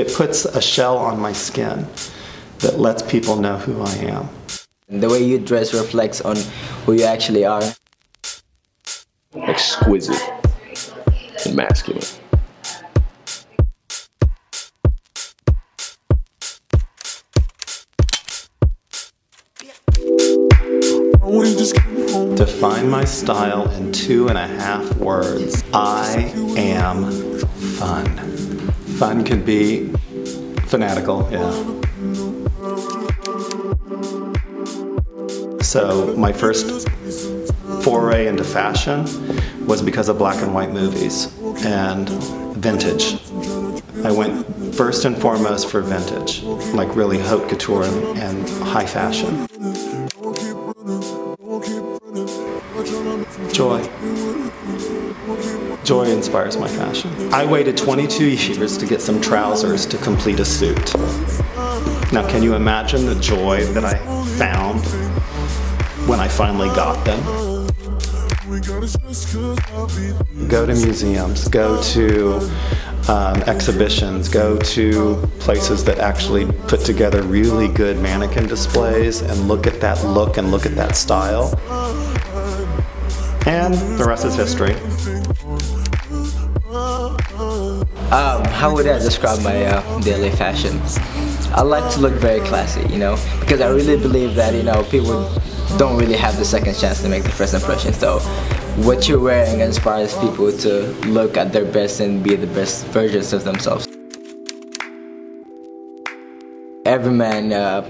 It puts a shell on my skin that lets people know who I am. The way you dress reflects on who you actually are. Exquisite and masculine. Define my style in two and a half words. I am fun. Fun can be fanatical, yeah. So my first foray into fashion was because of black and white movies and vintage. I went first and foremost for vintage, like really haute couture and high fashion. Joy. Joy inspires my fashion. I waited 22 years to get some trousers to complete a suit. Now can you imagine the joy that I found when I finally got them? Go to museums, go to um, exhibitions, go to places that actually put together really good mannequin displays and look at that look and look at that style. And the rest is history. Um, how would I describe my uh, daily fashion? I like to look very classy, you know, because I really believe that, you know, people don't really have the second chance to make the first impression. So what you're wearing inspires people to look at their best and be the best versions of themselves. Every man uh,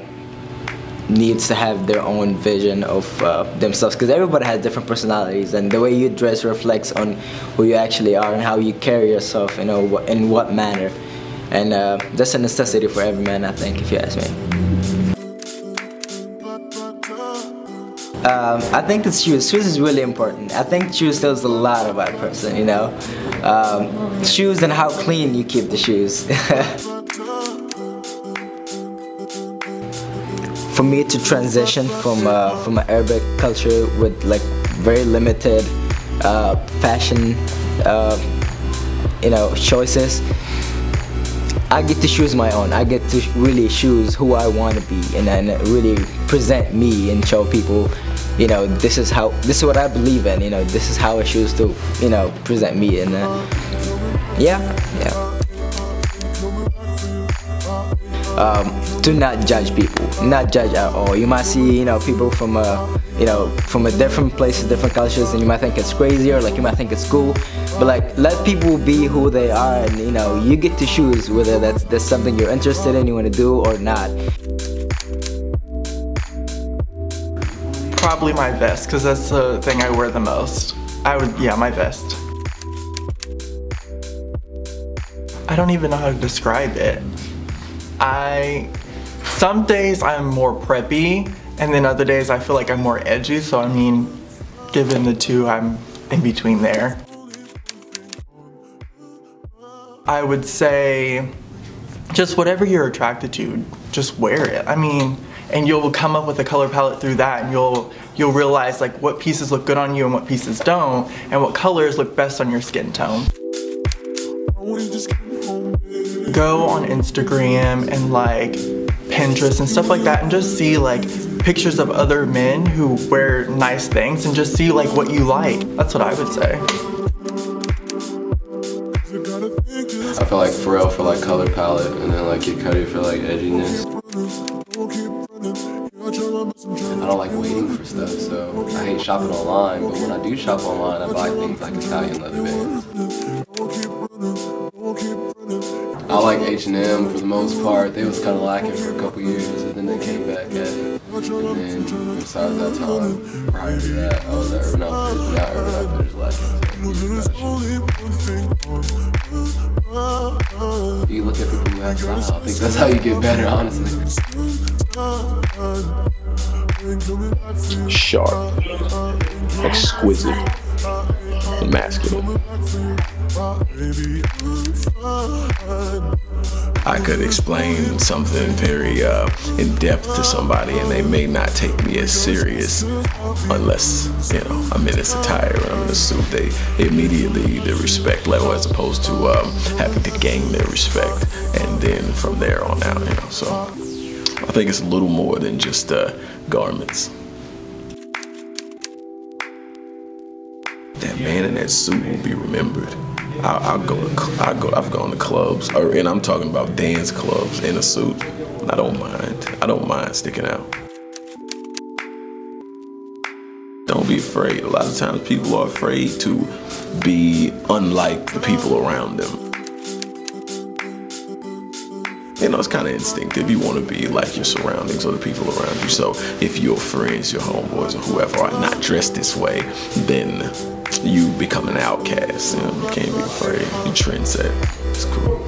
needs to have their own vision of uh, themselves because everybody has different personalities and the way you dress reflects on who you actually are and how you carry yourself you know in what manner and uh, that's a necessity for every man I think if you ask me. Um, I think it's shoes. Shoes is really important. I think shoes tells a lot about a person, you know. Um, shoes and how clean you keep the shoes. for me to transition from uh, from an Arabic culture with like very limited uh, fashion, uh, you know, choices. I get to choose my own. I get to really choose who I want to be, and then really present me and show people, you know, this is how, this is what I believe in. You know, this is how I choose to, you know, present me, and uh, yeah, yeah. Um, to not judge people, not judge at all. You might see, you know, people from a, you know, from a different places, different cultures, and you might think it's crazy or like you might think it's cool. But like, let people be who they are, and you know, you get to choose whether that's that's something you're interested in, you want to do or not. Probably my vest, because that's the thing I wear the most. I would, yeah, my vest. I don't even know how to describe it. I some days I'm more preppy and then other days I feel like I'm more edgy so I mean given the two I'm in between there. I would say just whatever you're attracted to just wear it. I mean and you'll come up with a color palette through that and you'll you'll realize like what pieces look good on you and what pieces don't and what colors look best on your skin tone go on Instagram and like Pinterest and stuff like that and just see like pictures of other men who wear nice things and just see like what you like. That's what I would say. I feel like Pharrell for like color palette and then like Kid Cudi for like edginess. I don't like waiting for stuff, so I hate shopping online, but when I do shop online, I buy things like Italian leather bands. I like H&M for the most part. They was kind of lacking for a couple years, and then they came back at it. And then besides that time, prior to that, oh, I was at Urban Outfitters. Now Urban Outfitters lacking. You look at people who have style. I think that's how you get better, honestly. Sharp, exquisite, masculine. I could explain something very uh, in depth to somebody and they may not take me as serious unless, you know, I'm in this attire and I'm in a suit. They immediately, the respect level as opposed to um, having to gain their respect and then from there on out, you know. So I think it's a little more than just uh, garments. That man in that suit will be remembered. I'll, go to, I'll go, I've gone to clubs, or, and I'm talking about dance clubs in a suit. I don't mind. I don't mind sticking out. Don't be afraid. A lot of times people are afraid to be unlike the people around them. You know, it's kind of instinctive. You want to be like your surroundings or the people around you. So if your friends, your homeboys, or whoever are not dressed this way, then you become an outcast. You, know, you can't be afraid. You trendset. It's cool.